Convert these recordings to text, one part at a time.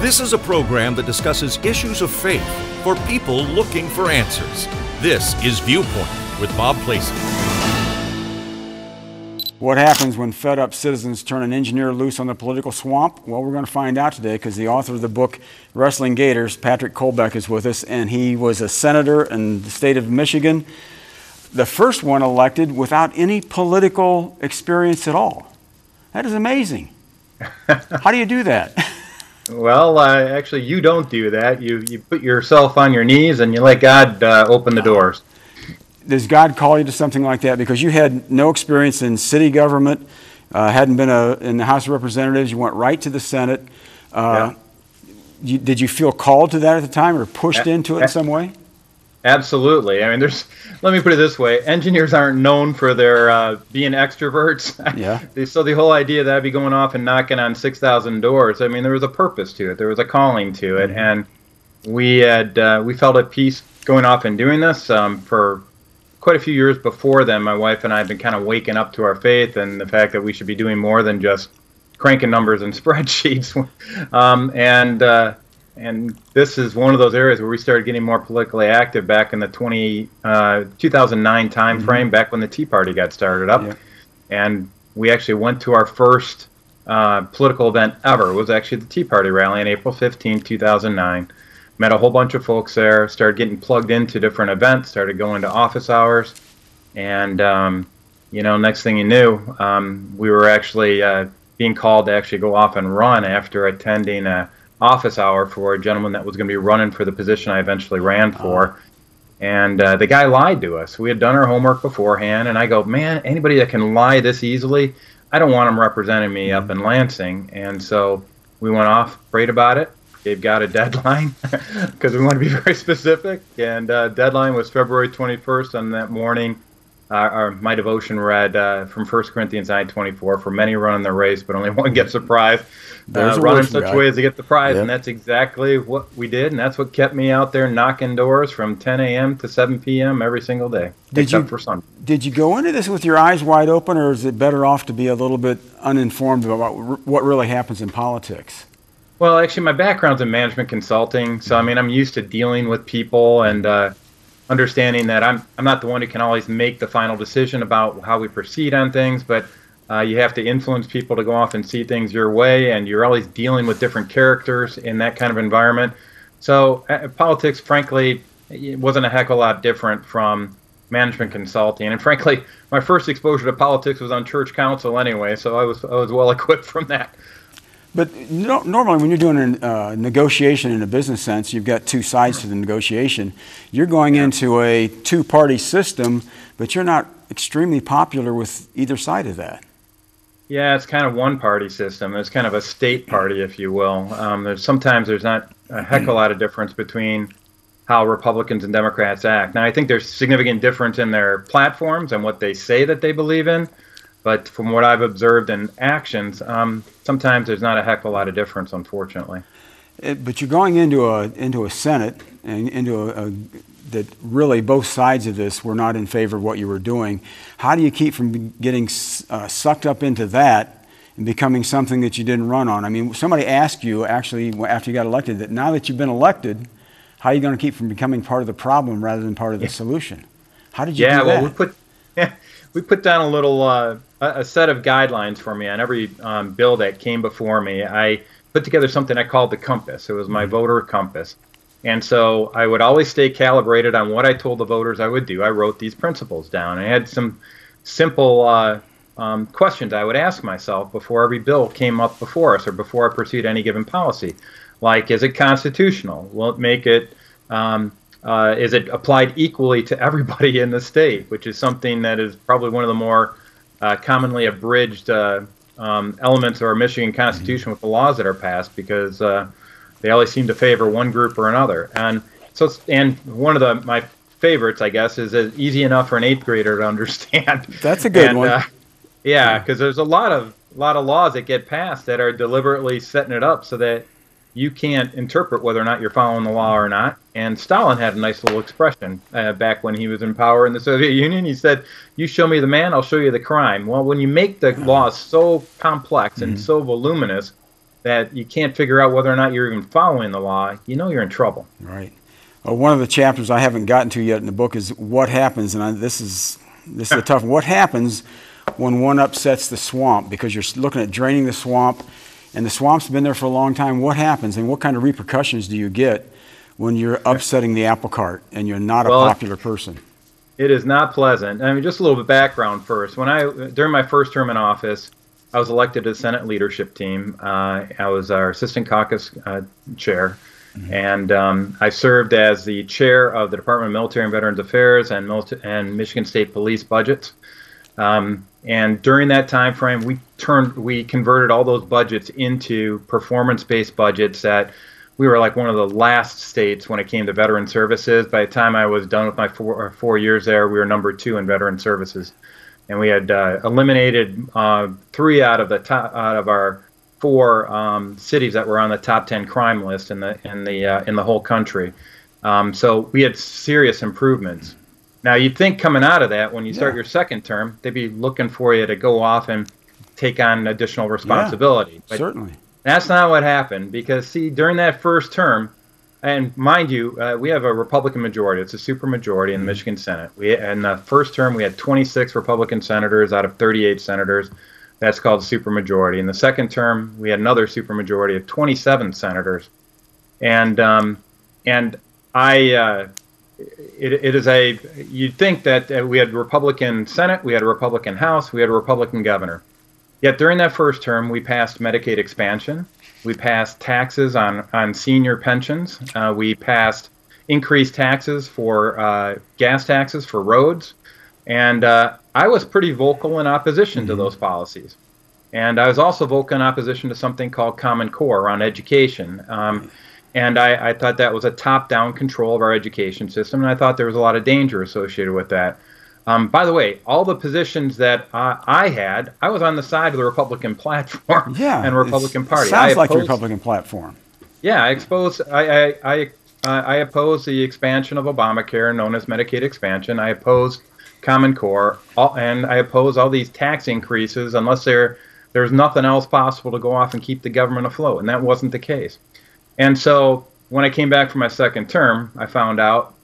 This is a program that discusses issues of faith for people looking for answers. This is Viewpoint with Bob Placie. What happens when fed up citizens turn an engineer loose on the political swamp? Well, we're going to find out today because the author of the book, Wrestling Gators, Patrick Colbeck, is with us, and he was a senator in the state of Michigan, the first one elected without any political experience at all. That is amazing. How do you do that? Well, uh, actually, you don't do that. You you put yourself on your knees and you let God uh, open the doors. Does God call you to something like that because you had no experience in city government, uh, hadn't been a, in the House of Representatives, you went right to the Senate. Uh, Yeah. you, did you feel called to that at the time or pushed A- into it in some way? Absolutely. I mean, there's. Let me put it this way: engineers aren't known for their uh, being extroverts. Yeah. So the whole idea that I'd be going off and knocking on six thousand doors. I mean, there was a purpose to it. There was a calling to it, and we had uh, we felt at peace going off and doing this um, for quite a few years before then. My wife and I had been kind of waking up to our faith and the fact that we should be doing more than just cranking numbers and spreadsheets. um, and uh, and this is one of those areas where we started getting more politically active back in the 20, uh, 2009 timeframe, frame, back when the Tea Party got started up. Yeah. And we actually went to our first uh, political event ever. It was actually the Tea Party rally on April 15, 2009. Met a whole bunch of folks there, started getting plugged into different events, started going to office hours. And, um, you know, next thing you knew, um, we were actually uh, being called to actually go off and run after attending a office hour for a gentleman that was going to be running for the position I eventually ran for. And uh, the guy lied to us. We had done our homework beforehand, and I go, man, anybody that can lie this easily, I don't want him representing me up in Lansing. And so we went off, prayed about it, gave God a deadline because we want to be very specific. And uh, deadline was February 21st. On that morning, uh, our, my devotion read uh, from 1 Corinthians 9:24. For many run in the race, but only one gets the prize. There's Uh, a run in such a way as to get the prize, Yep. and that's exactly what we did, and that's what kept me out there knocking doors from 10 a.m. to 7 p.m. every single day, Did except you- for Sunday. Did you go into this with your eyes wide open, or is it better off to be a little bit uninformed about what, what really happens in politics? Well, actually, my background's in management consulting, so I mean, I'm used to dealing with people and uh, understanding that I'm I'm not the one who can always make the final decision about how we proceed on things, but uh, you have to influence people to go off and see things your way, and you're always dealing with different characters in that kind of environment. So, uh, politics, frankly, wasn't a heck of a lot different from management consulting, and frankly, my first exposure to politics was on church council anyway, so I was I was well equipped from that. But no, normally, when you're doing a uh, negotiation in a business sense, you've got two sides to the negotiation. You're going into a two party system, but you're not extremely popular with either side of that. Yeah, it's kind of one party system. It's kind of a state party, if you will. Um, there's sometimes there's not a heck of a lot of difference between how Republicans and Democrats act. Now, I think there's significant difference in their platforms and what they say that they believe in. But from what I've observed in actions, um, sometimes there's not a heck of a lot of difference, unfortunately. It, but you're going into a into a Senate and into a, a that really both sides of this were not in favor of what you were doing. How do you keep from getting uh, sucked up into that and becoming something that you didn't run on? I mean, somebody asked you actually after you got elected that now that you've been elected, how are you going to keep from becoming part of the problem rather than part of the solution? How did you yeah, do well, that? we put we put down a little uh, a a set of guidelines for me on every um, bill that came before me. I put together something I called the compass. It was my voter compass, and so I would always stay calibrated on what I told the voters I would do. I wrote these principles down. I had some simple uh, um, questions I would ask myself before every bill came up before us or before I pursued any given policy, like is it constitutional? Will it make it um, uh, is it applied equally to everybody in the state, which is something that is probably one of the more uh, commonly abridged uh, um, elements of our Michigan Constitution with the laws that are passed because uh, they always seem to favor one group or another. And so, and one of the my favorites, I guess, is easy enough for an eighth grader to understand. That's a good And, one. Uh, yeah, because there's a lot of a lot of laws that get passed that are deliberately setting it up so that you can't interpret whether or not you're following the law or not. And Stalin had a nice little expression uh, back when he was in power in the Soviet Union. He said, "You show me the man, I'll show you the crime." Well, when you make the laws so complex and so voluminous that you can't figure out whether or not you're even following the law, you know you're in trouble. Right. Uh, one of the chapters I haven't gotten to yet in the book is what happens, and I, this is this is a tough one. What happens when one upsets the swamp? Because you're looking at draining the swamp, and the swamp's been there for a long time. What happens, and what kind of repercussions do you get when you're upsetting the apple cart and you're not a popular person? It is not pleasant. I mean, just a little bit of background first. When I during my first term in office, I was elected to the Senate leadership team. Uh, I was our assistant caucus uh, chair, and um, I served as the chair of the Department of Military and Veterans Affairs and, Milita- and Michigan State Police budgets. Um, and during that time frame, we turned, we converted all those budgets into performance-based budgets that we were like one of the last states when it came to veteran services. By the time I was done with my four, four years there, we were number two in veteran services, and we had uh, eliminated uh, three out of the top out of our four um, cities that were on the top ten crime list in the in the uh, in the whole country. Um, so we had serious improvements. Now you'd think coming out of that, when you start Yeah. your second term, they'd be looking for you to go off and take on additional responsibility. But Certainly. that's not what happened because, see, during that first term, and mind you, uh, we have a Republican majority. It's a super majority in the Michigan Senate. We in the first term we had 26 Republican senators out of 38 senators. That's called super majority. In the second term, we had another super majority of 27 senators, and um, and I. Uh, it, it is a you'd think that uh, we had Republican Senate, we had a Republican House, we had a Republican governor. Yet during that first term, we passed Medicaid expansion. We passed taxes on, on senior pensions. Uh, we passed increased taxes for uh, gas taxes for roads. And uh, I was pretty vocal in opposition to those policies. And I was also vocal in opposition to something called Common Core around education. Um, and I, I thought that was a top down control of our education system. And I thought there was a lot of danger associated with that. Um, by the way, all the positions that uh, I had, I was on the side of the Republican platform Yeah. and Republican Party. Sounds I like the Republican platform. yeah, I expose. I I I, uh, I oppose the expansion of Obamacare, known as Medicaid expansion. I oppose Common Core, all, and I oppose all these tax increases unless there there's nothing else possible to go off and keep the government afloat, and that wasn't the case. And so when I came back for my second term, I found out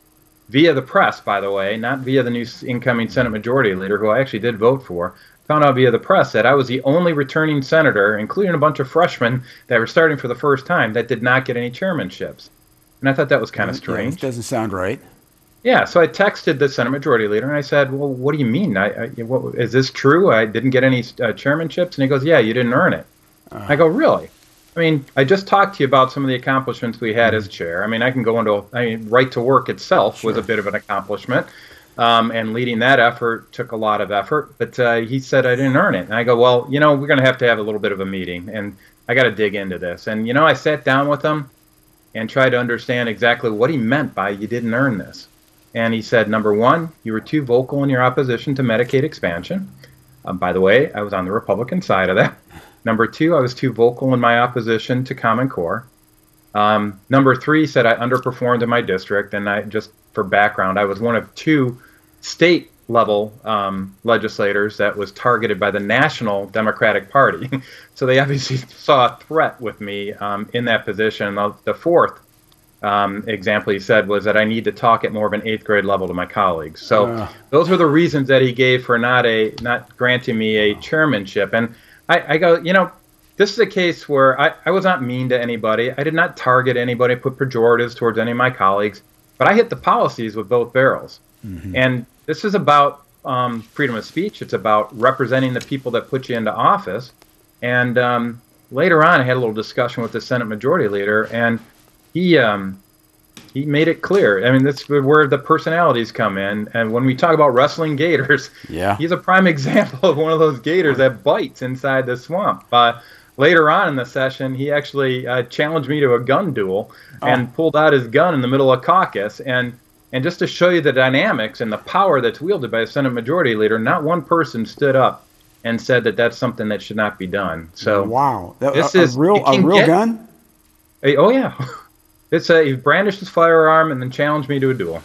via the press, by the way, not via the new incoming Senate Majority Leader, who I actually did vote for, found out via the press that I was the only returning senator, including a bunch of freshmen that were starting for the first time, that did not get any chairmanships. And I thought that was kind of strange. it doesn't sound right. Yeah, so I texted the Senate Majority Leader and I said, "Well, what do you mean? I, I what, is this true? I didn't get any uh, chairmanships." And he goes, "Yeah, you didn't earn it." I go, "Really?" I mean, I just talked to you about some of the accomplishments we had as chair. I mean, I can go into. I mean, right to work itself was a bit of an accomplishment, um, and leading that effort took a lot of effort. But uh, he said I didn't earn it, and I go, "Well, you know, we're going to have to have a little bit of a meeting, and I got to dig into this." And you know, I sat down with him and tried to understand exactly what he meant by "you didn't earn this." And he said, number one, you were too vocal in your opposition to Medicaid expansion. Um, by the way, I was on the Republican side of that. Number two, I was too vocal in my opposition to Common Core. Um, number three, said I underperformed in my district. And I just for background, I was one of two state level um, legislators that was targeted by the National Democratic Party. so they obviously saw a threat with me um, in that position. The, the fourth um, example he said was that I need to talk at more of an eighth grade level to my colleagues. So Ah. those were the reasons that he gave for not a not granting me a chairmanship. And I, I go, you know, this is a case where I, I was not mean to anybody. I did not target anybody, put pejoratives towards any of my colleagues, but I hit the policies with both barrels. And this is about um, freedom of speech. It's about representing the people that put you into office. And um, later on, I had a little discussion with the Senate Majority Leader, and he um, he made it clear. I mean, that's where the personalities come in. And when we talk about wrestling gators, Yeah. he's a prime example of one of those gators that bites inside the swamp. Uh, later on in the session, he actually uh, challenged me to a gun duel and pulled out his gun in the middle of caucus. And and just to show you the dynamics and the power that's wielded by a Senate Majority Leader, not one person stood up and said that that's something that should not be done. So wow, that, this a, a is- real a real get- gun. Hey, oh yeah, it's a he brandished his firearm and then challenged me to a duel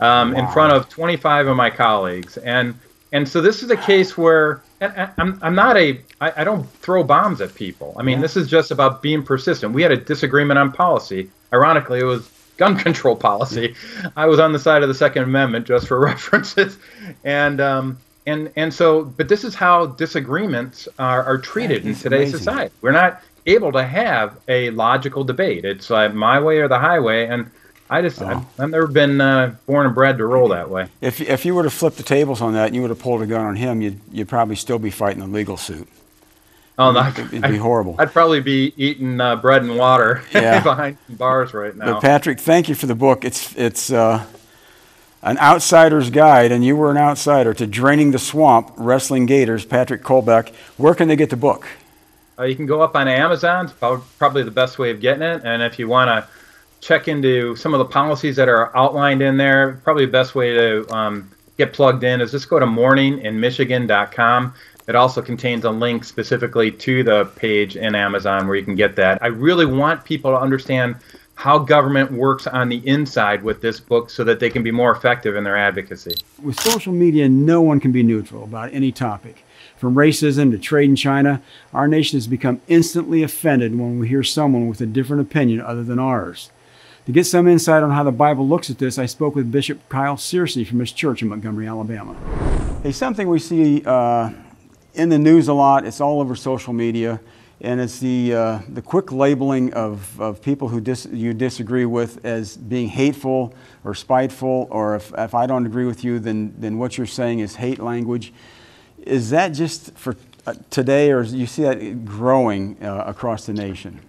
um, in front of 25 of my colleagues, and and so this is a case where and I'm, I'm not a I, I don't throw bombs at people. I mean, yeah. this is just about being persistent. We had a disagreement on policy. Ironically, it was gun control policy. I was on the side of the Second Amendment, just for references, and um, and and so, but this is how disagreements are, are treated in today's amazing. society. We're not able to have a logical debate. It's like my way or the highway, and I just, oh. I've, I've, never been uh, born and bred to roll that way. If, if you were to flip the tables on that and you would have pulled a gun on him, you'd, you'd probably still be fighting a legal suit. Oh, no, it'd, it'd be horrible. I'd probably be eating uh, bread and water yeah. behind bars right now. But Patrick, thank you for the book. It's it's uh, an outsider's guide, and you were an outsider to draining the swamp, wrestling gators. Patrick Colbeck. Where can they get the book? Uh, you can go up on Amazon. It's probably the best way of getting it. And if you want to check into some of the policies that are outlined in there. Probably the best way to um, get plugged in is just go to morninginmichigan.com. It also contains a link specifically to the page in Amazon where you can get that. I really want people to understand how government works on the inside with this book so that they can be more effective in their advocacy. With social media, no one can be neutral about any topic. From racism to trade in China, our nation has become instantly offended when we hear someone with a different opinion other than ours. To get some insight on how the Bible looks at this, I spoke with Bishop Kyle Searcy from his church in Montgomery, Alabama. Hey, something we see uh, in the news a lot, it's all over social media, and it's the, uh, the quick labeling of, of people who dis- you disagree with as being hateful or spiteful, or if, if I don't agree with you, then, then what you're saying is hate language. Is that just for uh, today, or you see that growing uh, across the nation?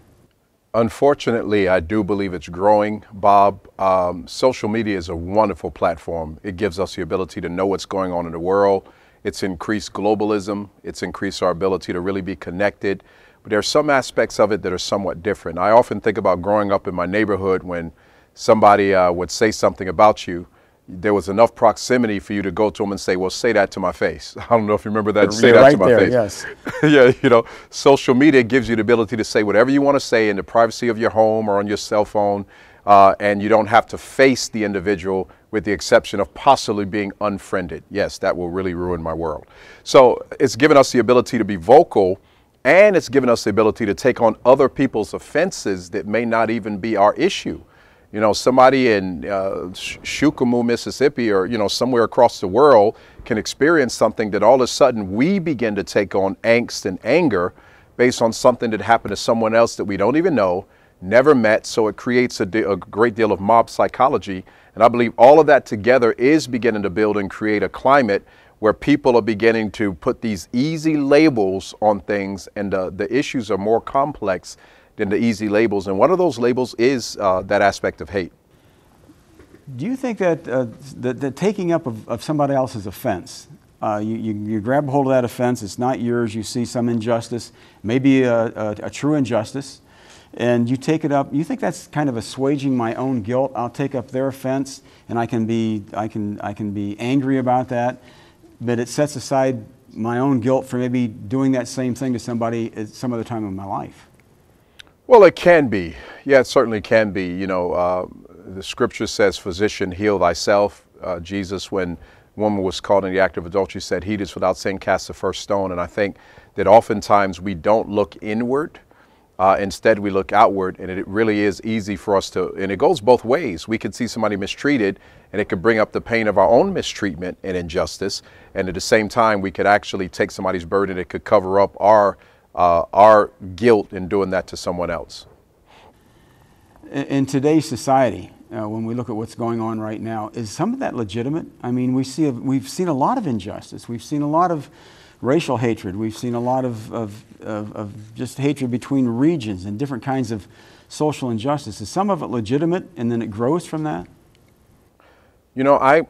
Unfortunately, I do believe it's growing, Bob. Um, social media is a wonderful platform. It gives us the ability to know what's going on in the world. It's increased globalism. It's increased our ability to really be connected. But there are some aspects of it that are somewhat different. I often think about growing up in my neighborhood when somebody uh, would say something about you there was enough proximity for you to go to them and say, "Well, say that to my face." I don't know if you remember that. You're say that right to my there, face. Yes. yeah, you know, social media gives you the ability to say whatever you want to say in the privacy of your home or on your cell phone, uh, and you don't have to face the individual, with the exception of possibly being unfriended. Yes, that will really ruin my world. So it's given us the ability to be vocal. And it's given us the ability to take on other people's offenses that may not even be our issue you know, somebody in uh, Mississippi, or you know, somewhere across the world can experience something that all of a sudden we begin to take on angst and anger based on something that happened to someone else that we don't even know, never met. So it creates a, a great deal of mob psychology. And I believe all of that together is beginning to build and create a climate where people are beginning to put these easy labels on things, and uh, the issues are more complex the easy labels. And one of those labels is uh, that aspect of hate. Do you think that uh, the, the, taking up of, of, somebody else's offense, uh, you, you, you, grab hold of that offense, it's not yours, you see some injustice, maybe a, a, a, true injustice, and you take it up, you think that's kind of assuaging my own guilt? I'll take up their offense and I can be, I can, I can be angry about that, but it sets aside my own guilt for maybe doing that same thing to somebody at some other time in my life. Well, it can be. Yeah, it certainly can be. You know, uh, the scripture says, Physician, heal thyself. Uh, Jesus, when woman was caught in the act of adultery, said, He is without sin, cast the first stone. And I think that oftentimes we don't look inward. Uh, instead, we look outward, and it really is easy for us to, and it goes both ways. We can see somebody mistreated, and it could bring up the pain of our own mistreatment and injustice. And at the same time, we could actually take somebody's burden, it could cover up our uh, our guilt in doing that to someone else. In today's society, uh, when we look at what's going on right now, is some of that legitimate? I mean, we see a, we've seen a lot of injustice. We've seen a lot of racial hatred. We've seen a lot of, of, of, of just hatred between regions and different kinds of social injustice. Is some of it legitimate and then it grows from that? You know, I,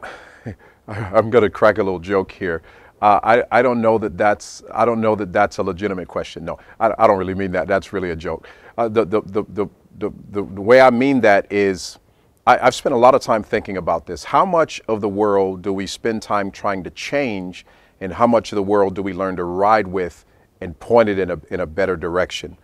I'm going to crack a little joke here. Uh, I, I don't know that that's I don't know that that's a legitimate question. No, I, I don't really mean that. That's really a joke. Uh, the, the, the, the, the, the, way I mean that is I, I've spent a lot of time thinking about this. How much of the world do we spend time trying to change, and how much of the world do we learn to ride with and point it in a, in a better direction?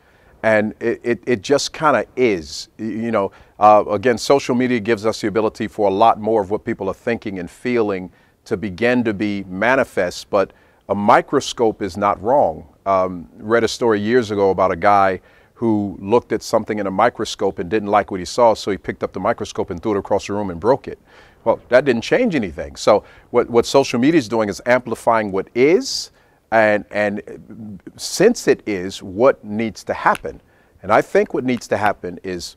And it, it, it just kind of is. You know, uh, again, social media gives us the ability for a lot more of what people are thinking and feeling to begin to be manifest. But a microscope is not wrong. Um, read a story years ago about a guy who looked at something in a microscope and didn't like what he saw, so he picked up the microscope and threw it across the room and broke it. Well, that didn't change anything. So what, what social media is doing is amplifying what is, and, and since it is, what needs to happen. And I think what needs to happen is,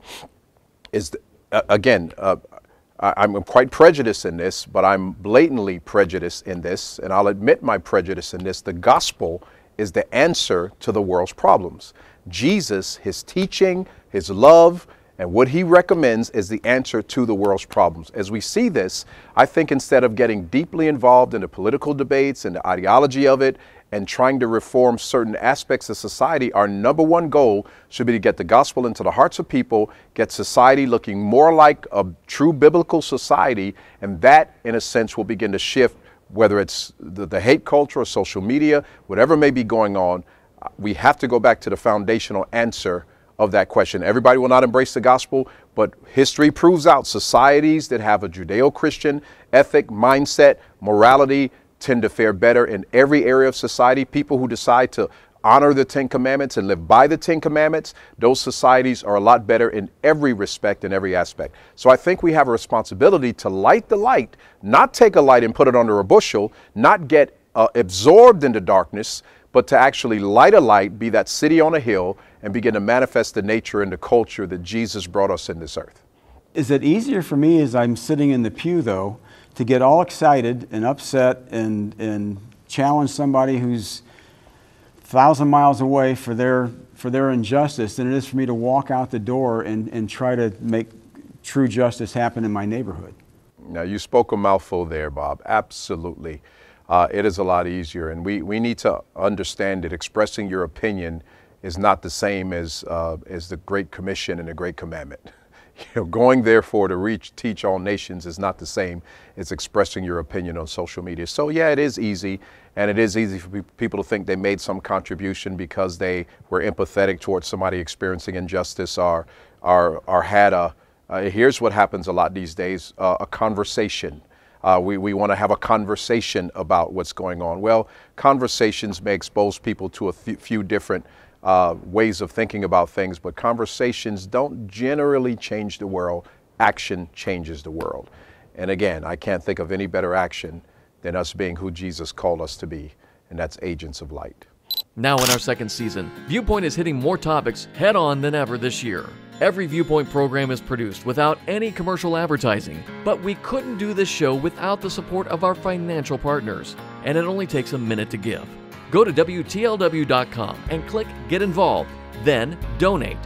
is uh, again, uh, I, am quite prejudiced in this, but I'm blatantly prejudiced in this, and I'll admit my prejudice in this. The gospel is the answer to the world's problems. Jesus, his teaching, his love, and what he recommends is the answer to the world's problems. As we see this, I think instead of getting deeply involved in the political debates and the ideology of it and trying to reform certain aspects of society, our number one goal should be to get the gospel into the hearts of people, get society looking more like a true biblical society, and that, in a sense, will begin to shift whether it's the, the hate culture or social media, whatever may be going on. We have to go back to the foundational answer of that question. Everybody will not embrace the gospel, but history proves out societies that have a Judeo Christian ethic, mindset, morality, tend to fare better in every area of society. People who decide to honor the Ten Commandments and live by the Ten Commandments, those societies are a lot better in every respect, and every aspect. So I think we have a responsibility to light the light, not take a light and put it under a bushel, not get uh, absorbed into darkness, but to actually light a light, be that city on a hill, and begin to manifest the nature and the culture that Jesus brought us in this earth. Is it easier for me as I'm sitting in the pew, though, to get all excited and upset and, and challenge somebody who's a thousand miles away for their, for their injustice than it is for me to walk out the door and, and try to make true justice happen in my neighborhood. Now, you spoke a mouthful there, Bob. Absolutely. Uh, it is a lot easier. And we, we need to understand that expressing your opinion is not the same as, uh, as the Great Commission and the Great Commandment. You know, going therefore to reach, teach all nations is not the same as expressing your opinion on social media. So yeah, it is easy, and it is easy for people to think they made some contribution because they were empathetic towards somebody experiencing injustice or, or, or had a, uh, here's what happens a lot these days, uh, a conversation. Uh, we we want to have a conversation about what's going on. Well, conversations may expose people to a few different uh, ways of thinking about things, but conversations don't generally change the world. Action changes the world. And again, I can't think of any better action than us being who Jesus called us to be, and that's agents of light. Now, in our second season, Viewpoint is hitting more topics head on than ever this year. Every Viewpoint program is produced without any commercial advertising, but we couldn't do this show without the support of our financial partners, and it only takes a minute to give. Go to WTLW.com and click Get Involved, then Donate.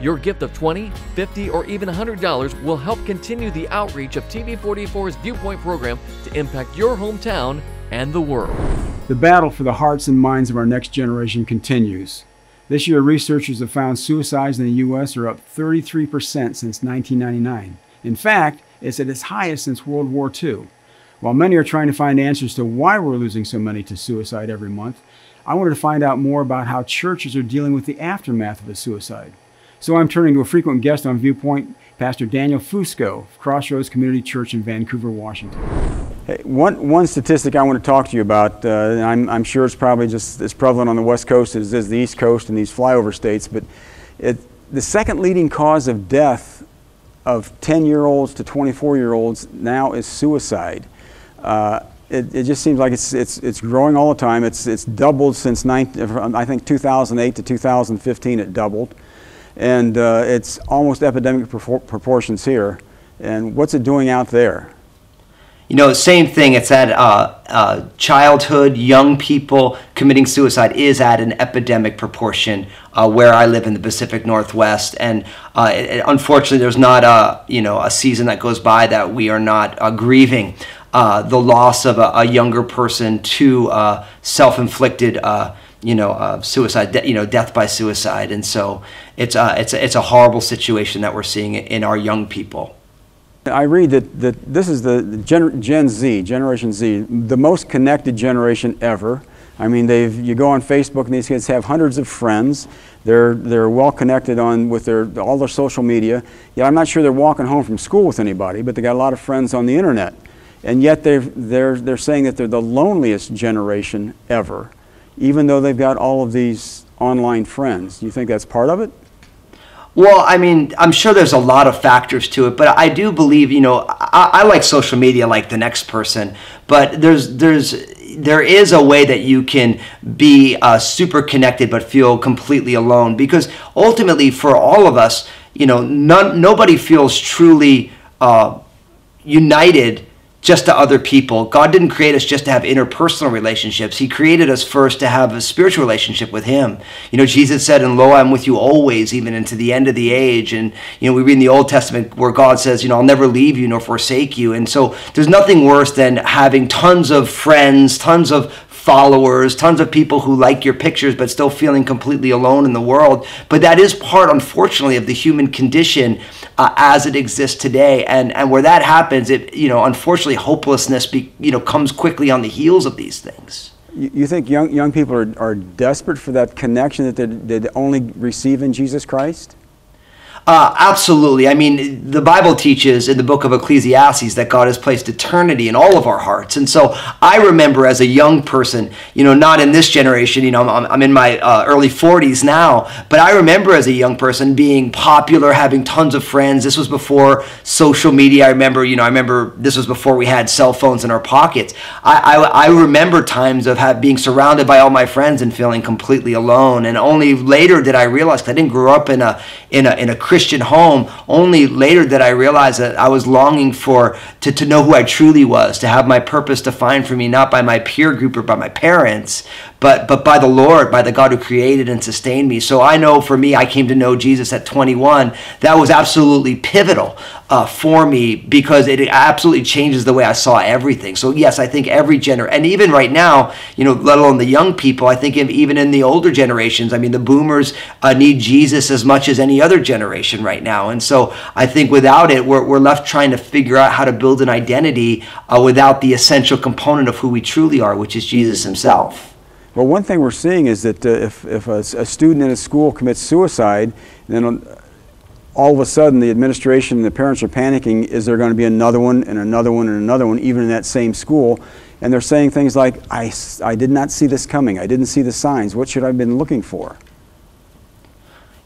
Your gift of $20, $50, or even $100 will help continue the outreach of TV44's Viewpoint program to impact your hometown and the world. The battle for the hearts and minds of our next generation continues. This year, researchers have found suicides in the U.S. are up 33% since 1999. In fact, it's at its highest since World War II. While many are trying to find answers to why we're losing so many to suicide every month, I wanted to find out more about how churches are dealing with the aftermath of a suicide. So I'm turning to a frequent guest on Viewpoint, Pastor Daniel Fusco Crossroads Community Church in Vancouver, Washington. Hey, one, one statistic I want to talk to you about, uh, I'm, I'm sure it's probably just as prevalent on the West Coast as is the East Coast and these flyover states, but it, the second leading cause of death of 10 year olds to 24 year olds now is suicide. Uh, it, it just seems like it's, it's, it's growing all the time. It's, it's doubled since, 19, I think 2008 to 2015 it doubled. And uh, it's almost epidemic proportions here. And what's it doing out there? You know, same thing. It's that uh, uh, childhood, young people committing suicide is at an epidemic proportion uh, where I live in the Pacific Northwest. And uh, it, unfortunately, there's not a you know a season that goes by that we are not uh, grieving uh, the loss of a, a younger person to uh, self-inflicted, uh, you know, uh, suicide, de- you know, death by suicide, and so it's uh, it's a, it's a horrible situation that we're seeing in our young people. I read that, that this is the Gen, Gen Z, Generation Z, the most connected generation ever. I mean, they've you go on Facebook and these kids have hundreds of friends. They're they're well connected on with their all their social media. Yeah, I'm not sure they're walking home from school with anybody, but they got a lot of friends on the internet. And yet they're, they're, they're saying that they're the loneliest generation ever, even though they've got all of these online friends. Do you think that's part of it? Well, I mean, I'm sure there's a lot of factors to it, but I do believe, you know, I, I, like social media like the next person, but there's there's there is a way that you can be uh, super connected but feel completely alone because ultimately, for all of us, you know, none, nobody feels truly uh, united just to other people. God didn't create us just to have interpersonal relationships. He created us first to have a spiritual relationship with Him. You know, Jesus said, And lo, I'm with you always, even into the end of the age. And, you know, we read in the Old Testament where God says, You know, I'll never leave you nor forsake you. And so there's nothing worse than having tons of friends, tons of followers, tons of people who like your pictures, but still feeling completely alone in the world. But that is part, unfortunately, of the human condition uh, as it exists today. And and where that happens, it you know, unfortunately, hopelessness be, you know comes quickly on the heels of these things. You think young young people are, are desperate for that connection that they, they only receive in Jesus Christ? Uh, absolutely. I mean, the Bible teaches in the book of Ecclesiastes that God has placed eternity in all of our hearts. And so I remember as a young person, you know, not in this generation, you know, I'm, I'm in my uh, early 40s now, but I remember as a young person being popular, having tons of friends. This was before social media. I remember, you know, I remember this was before we had cell phones in our pockets. I, I, I remember times of have, being surrounded by all my friends and feeling completely alone. And only later did I realize, I didn't grow up in a, in a, in a Christian home. Only later did I realize that I was longing for to, to know who I truly was, to have my purpose defined for me, not by my peer group or by my parents, but but by the Lord, by the God who created and sustained me. So I know for me, I came to know Jesus at 21. That was absolutely pivotal uh, for me because it absolutely changes the way I saw everything. So yes, I think every gener and even right now, you know, let alone the young people, I think even in the older generations, I mean, the boomers uh, need Jesus as much as any other generation right now. And so I think without it, we're, we're left trying to figure out how to build an identity uh, without the essential component of who we truly are, which is Jesus himself. Well, one thing we're seeing is that uh, if, if a, a, student in a school commits suicide, then all of a sudden the administration and the parents are panicking is there going to be another one and another one and another one, even in that same school? And they're saying things like, I, I did not see this coming. I didn't see the signs. What should I have been looking for?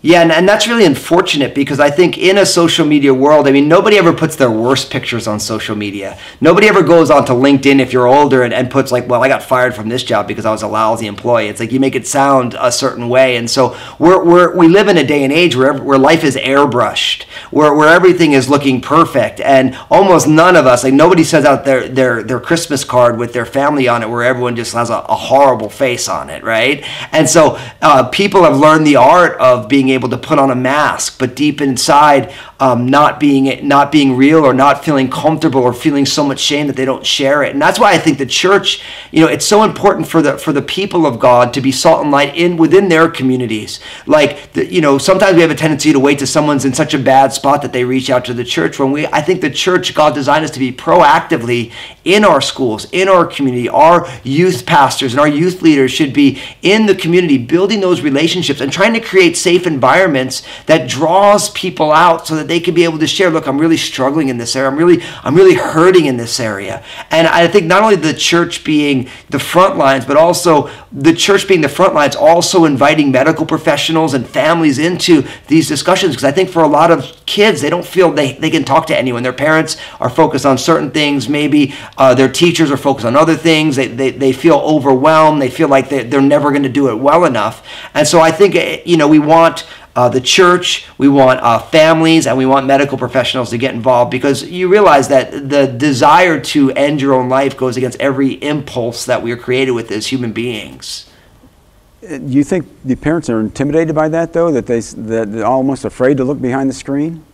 Yeah, and, and that's really unfortunate because I think in a social media world, I mean, nobody ever puts their worst pictures on social media. Nobody ever goes onto LinkedIn if you're older and, and puts like, well, I got fired from this job because I was a lousy employee. It's like you make it sound a certain way. And so we're, we're, we live in a day and age where, where life is airbrushed, where, where everything is looking perfect. And almost none of us, like nobody sends out their, their, their Christmas card with their family on it where everyone just has a, a horrible face on it, right? And so uh, people have learned the art of being being able to put on a mask, but deep inside, um, not being not being real or not feeling comfortable or feeling so much shame that they don't share it. And that's why I think the church, you know, it's so important for the for the people of God to be salt and light in within their communities. Like, the, you know, sometimes we have a tendency to wait till someone's in such a bad spot that they reach out to the church. When we, I think the church God designed us to be proactively in our schools, in our community. Our youth pastors and our youth leaders should be in the community, building those relationships and trying to create safe and environments that draws people out so that they can be able to share look i'm really struggling in this area. I'm really i'm really hurting in this area. And i think not only the church being the front lines but also the church being the front lines also inviting medical professionals and families into these discussions. Because i think for a lot of kids they don't feel they, they can talk to anyone. Their parents are focused on certain things. Maybe uh, their teachers are focused on other things. They, they, they feel overwhelmed. They feel like they, they're never going to do it well enough. And so i think eh, you know we want uh, the church, we want uh, families, and we want medical professionals to get involved because you realize that the desire to end your own life goes against every impulse that we are created with as human beings. Do uh, you think the parents are intimidated by that, though, that, they, that they're almost afraid to look behind the screen?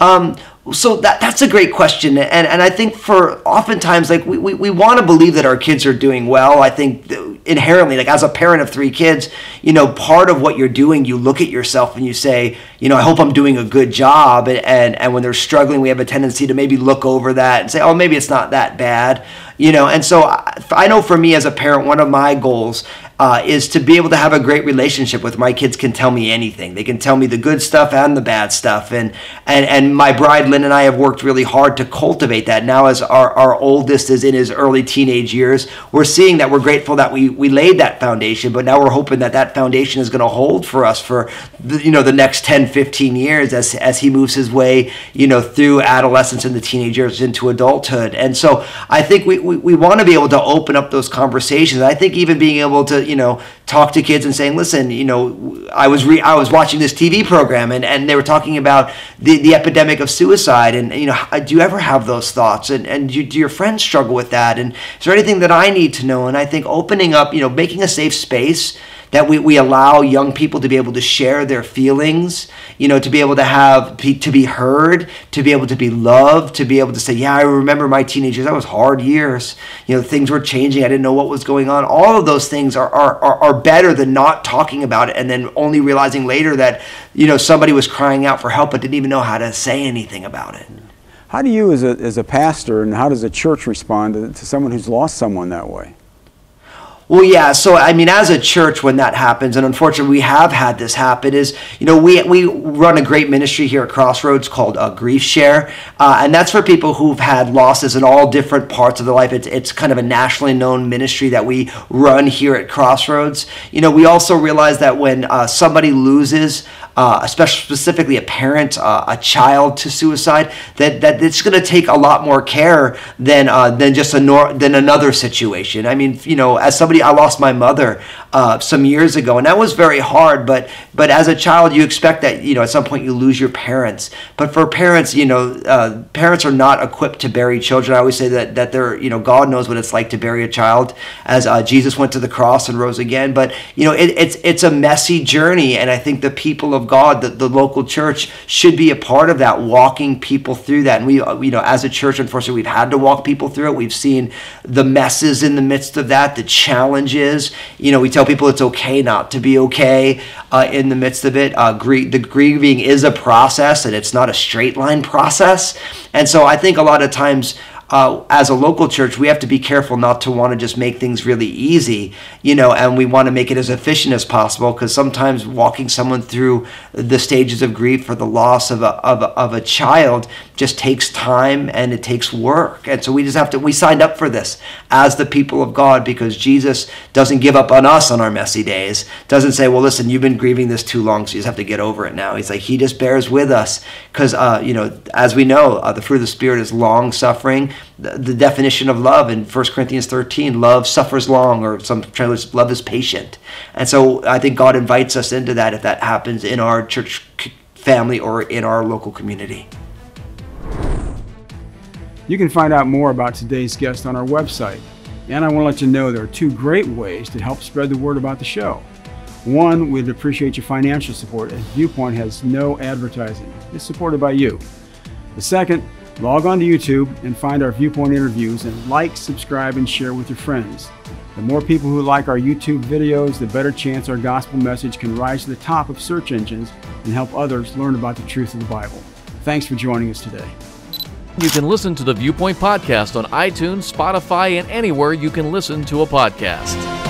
Um, so that that's a great question, and and I think for oftentimes like we, we, we want to believe that our kids are doing well. I think inherently, like as a parent of three kids, you know, part of what you're doing, you look at yourself and you say, you know, I hope I'm doing a good job, and and, and when they're struggling, we have a tendency to maybe look over that and say, oh, maybe it's not that bad, you know. And so I, I know for me as a parent, one of my goals uh, is to be able to have a great relationship with my kids can tell me anything. They can tell me the good stuff and the bad stuff. And and and my bride Lynn and I have worked really hard to cultivate that. Now, as our, our oldest is in his early teenage years, we're seeing that we're grateful that we we laid that foundation. But now we're hoping that that foundation is going to hold for us for the, you know the next 10, 15 years as as he moves his way you know through adolescence and the teenage years into adulthood. And so I think we we, we want to be able to open up those conversations. I think even being able to you know, talk to kids and saying, listen, you know, I was re- I was watching this TV program and, and they were talking about the, the epidemic of suicide and, you know, do you ever have those thoughts and, and do, do your friends struggle with that? And is there anything that I need to know? And I think opening up, you know, making a safe space that we, we allow young people to be able to share their feelings, you know, to be able to have, to be heard, to be able to be loved, to be able to say, yeah, I remember my teenagers, that was hard years. You know, things were changing. I didn't know what was going on. All of those things are, are, are, are better than not talking about it and then only realizing later that, you know, somebody was crying out for help but didn't even know how to say anything about it. How do you, as a, as a pastor, and how does a church respond to, to someone who's lost someone that way? Well, yeah. So, I mean, as a church, when that happens, and unfortunately, we have had this happen, is you know we we run a great ministry here at Crossroads called uh, Grief Share, uh, and that's for people who've had losses in all different parts of their life. It's it's kind of a nationally known ministry that we run here at Crossroads. You know, we also realize that when uh, somebody loses uh, especially specifically a parent, uh, a child to suicide, that, that it's going to take a lot more care than uh, than just a nor- than another situation. I mean, you know, as somebody, I lost my mother uh, some years ago, and that was very hard. But but as a child, you expect that you know at some point you lose your parents. But for parents, you know, uh, parents are not equipped to bury children. I always say that that they're you know God knows what it's like to bury a child, as uh, Jesus went to the cross and rose again. But you know, it, it's it's a messy journey, and I think the people of of God, that the local church should be a part of that, walking people through that. And we, you know, as a church, unfortunately, we've had to walk people through it. We've seen the messes in the midst of that, the challenges. You know, we tell people it's okay not to be okay uh, in the midst of it. Uh, grie- the grieving is a process, and it's not a straight line process. And so I think a lot of times uh, as a local church, we have to be careful not to want to just make things really easy, you know, and we want to make it as efficient as possible because sometimes walking someone through the stages of grief for the loss of a, of a, of a child just takes time and it takes work. And so we just have to, we signed up for this as the people of God because Jesus doesn't give up on us on our messy days, doesn't say, well, listen, you've been grieving this too long, so you just have to get over it now. He's like, He just bears with us because, uh, you know, as we know, uh, the fruit of the Spirit is long suffering the, definition of love in 1 Corinthians 13 love suffers long, or some translators, love is patient. And so I think God invites us into that if that happens in our church family or in our local community. You can find out more about today's guest on our website. And I want to let you know there are two great ways to help spread the word about the show. One, we'd appreciate your financial support as Viewpoint has no advertising. It's supported by you. The second, Log on to YouTube and find our Viewpoint interviews and like, subscribe, and share with your friends. The more people who like our YouTube videos, the better chance our gospel message can rise to the top of search engines and help others learn about the truth of the Bible. Thanks for joining us today. You can listen to the Viewpoint Podcast on iTunes, Spotify, and anywhere you can listen to a podcast.